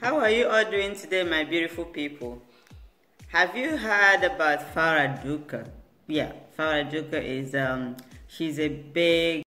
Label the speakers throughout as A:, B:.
A: How are you all doing today, my beautiful people? Have you heard about Farah Dhukai? Yeah, Farah Dhukai is um she's a big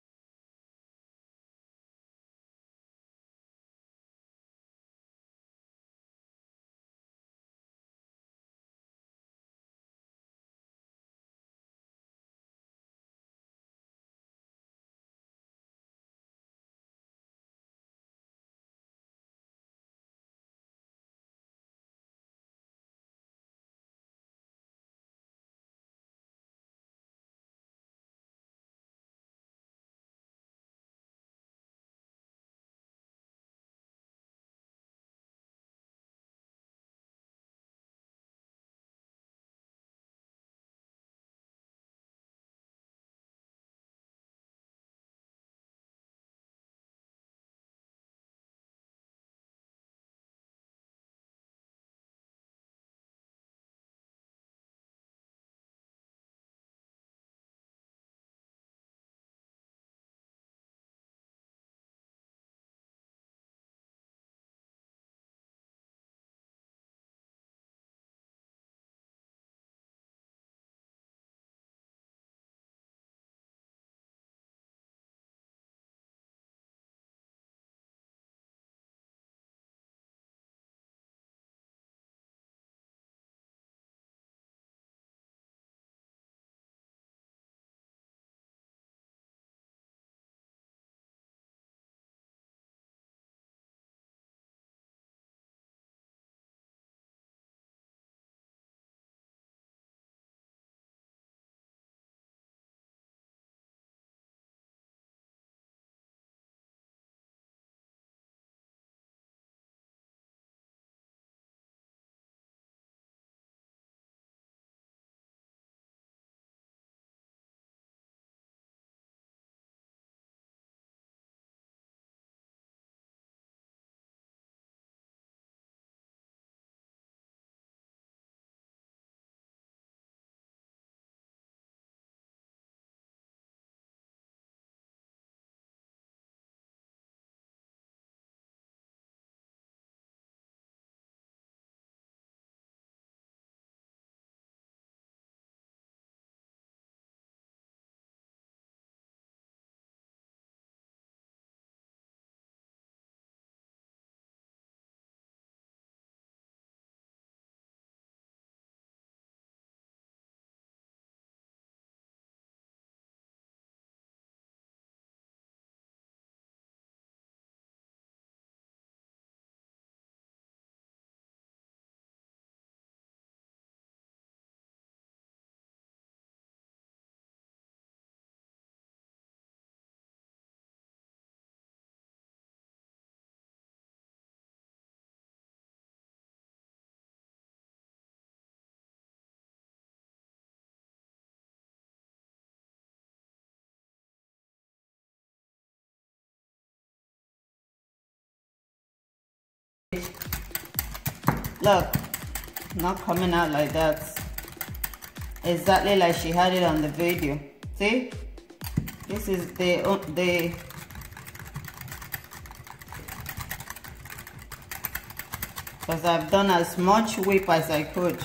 A: Look, not coming out like that. Exactly like she had it on the video. See? This is the, the because I've done as much whip as I could.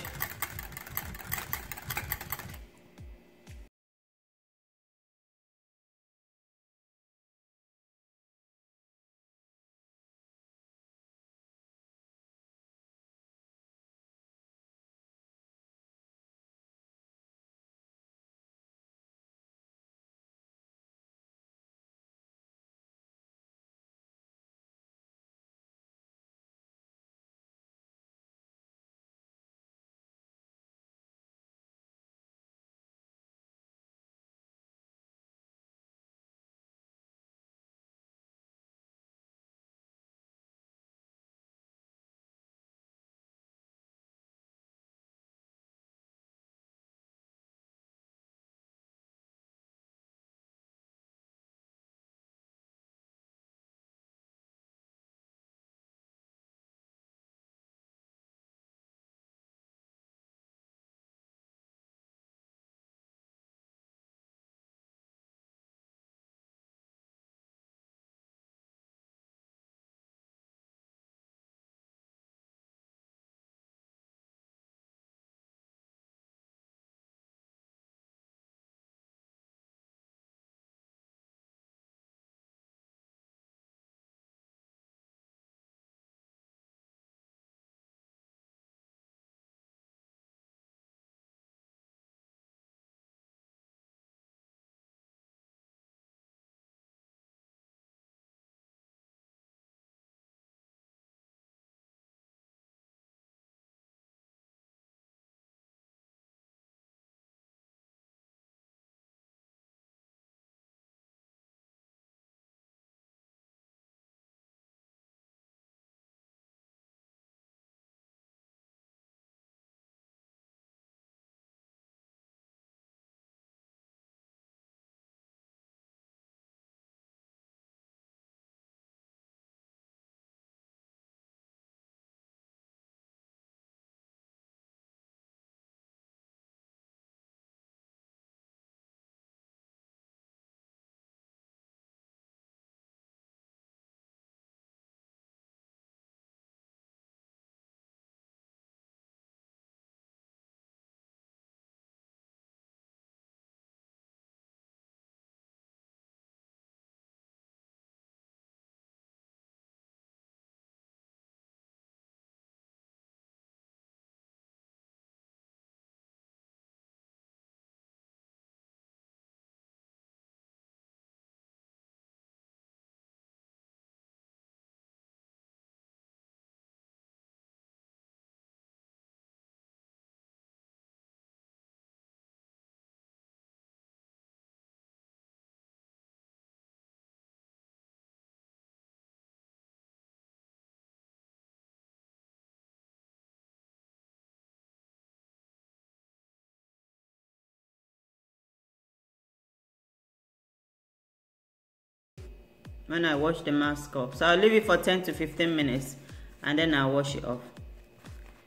A: When I wash the mask off. So I'll leave it for 10 to 15 minutes and then I'll wash it off.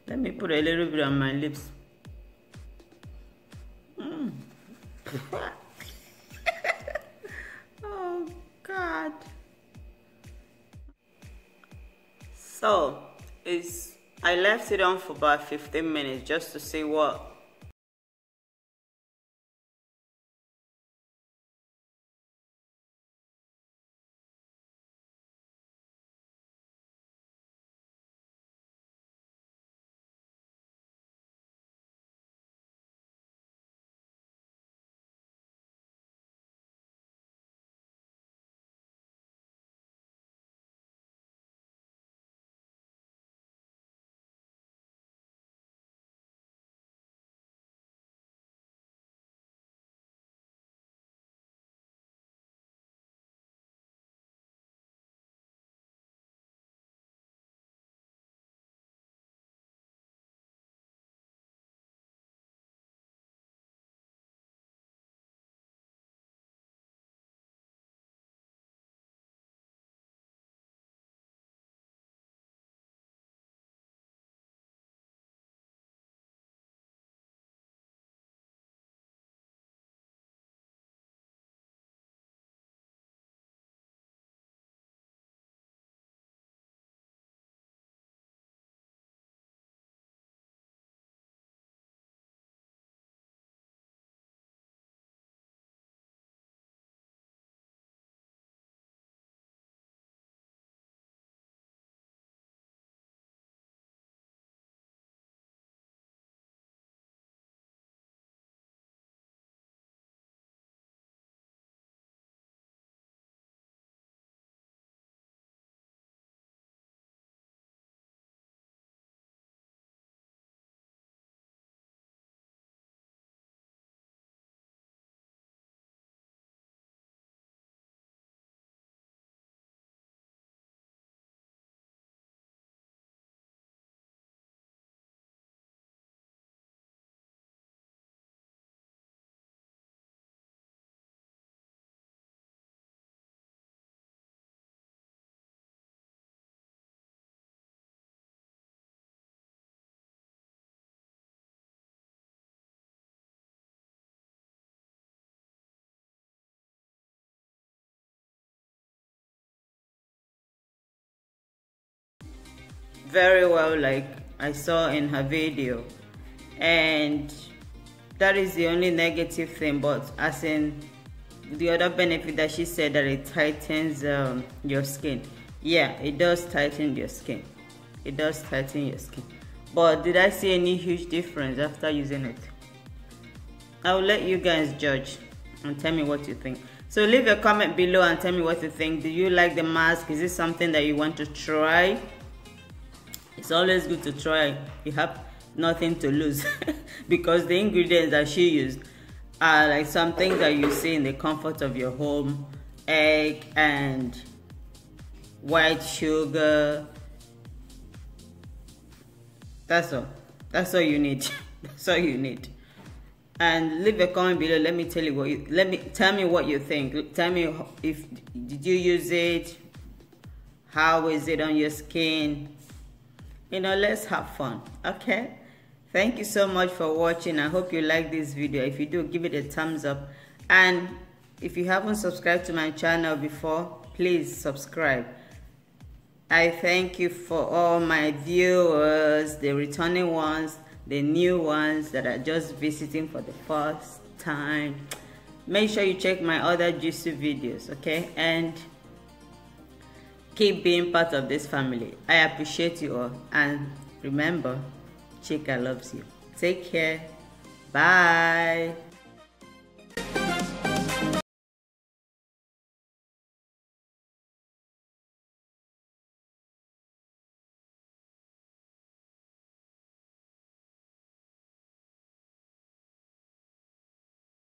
A: Let me put a little bit on my lips. Mm. oh God. So it's I left it on for about 15 minutes just to see what very well like I saw in her video. And that is the only negative thing but as in the other benefit that she said that it tightens um, your skin. Yeah it does tighten your skin. It does tighten your skin. But did I see any huge difference after using it? I will let you guys judge and tell me what you think. So leave a comment below and tell me what you think. Do you like the mask? Is this something that you want to try it's always good to try you have nothing to lose because the ingredients that she used are like something that you see in the comfort of your home egg and white sugar. That's all. That's all you need. That's all you need. And leave a comment below. Let me tell you what you let me tell me what you think. Tell me if did you use it? How is it on your skin you know let's have fun okay? Thank you so much for watching. I hope you like this video. If you do give it a thumbs up. And if you haven't subscribed to my channel before please subscribe. I thank you for all my viewers the returning ones the new ones that are just visiting for the first time. Make sure you check my other juicy videos okay? And keep being part of this family. I appreciate you all. And remember, Chika loves you. Take care. Bye.